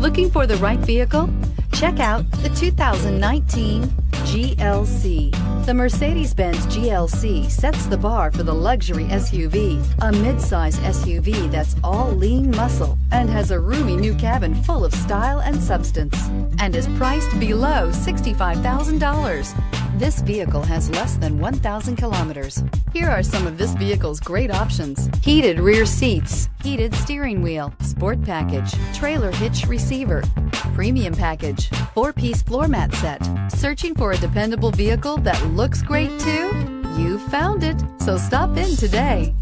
Looking for the right vehicle? Check out the 2019 GLC. The Mercedes-Benz GLC sets the bar for the luxury SUV, a midsize SUV that's all lean muscle and has a roomy new cabin full of style and substance and is priced below $65,000. This vehicle has less than 1,000 kilometers. Here are some of this vehicle's great options. Heated rear seats, heated steering wheel, sport package, trailer hitch receiver, Premium Package, four piece floor mat set. Searching for a dependable vehicle that looks great too? You found it, so stop in today.